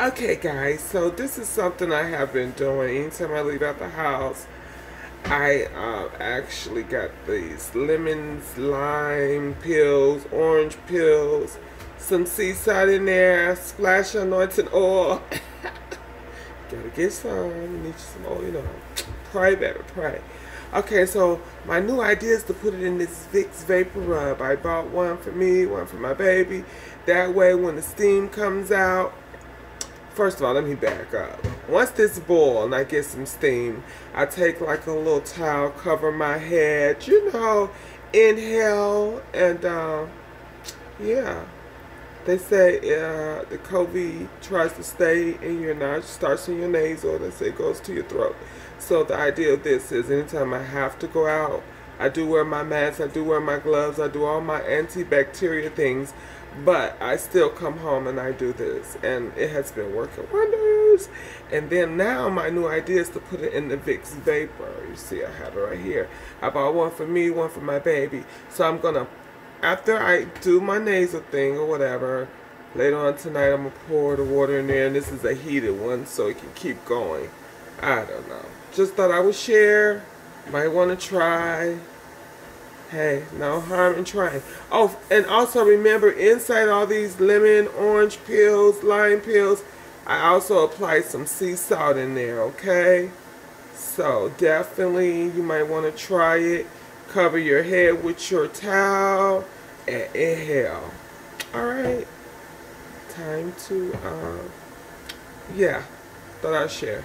Okay, guys, so this is something I have been doing. Anytime I leave out the house, I uh, actually got these lemons, lime pills, orange pills, some sea salt in there, splash anointing oil. Gotta get some. You need some oil, you know. Pray, baby, pray. Okay, so my new idea is to put it in this Vicks Vapor Rub. I bought one for me, one for my baby. That way, when the steam comes out, First of all, let me back up. Once this boil and I get some steam, I take like a little towel, cover my head, you know, inhale, and uh, yeah. They say uh, the COVID tries to stay in your nose, starts in your nasal, they say it goes to your throat. So the idea of this is anytime I have to go out, I do wear my mask, I do wear my gloves, I do all my antibacterial things, but I still come home and I do this, and it has been working wonders. And then now my new idea is to put it in the Vicks Vapor. You see, I have it right here. I bought one for me, one for my baby. So I'm gonna, after I do my nasal thing or whatever, later on tonight I'm gonna pour the water in there, and this is a heated one, so it can keep going. I don't know. Just thought I would share. Might want to try. Hey, no harm in trying. Oh, and also remember, inside all these lemon, orange peels, lime peels, I also applied some sea salt in there, okay? So definitely, you might want to try it. Cover your head with your towel and inhale. All right. Time to, um, yeah, thought I'd share.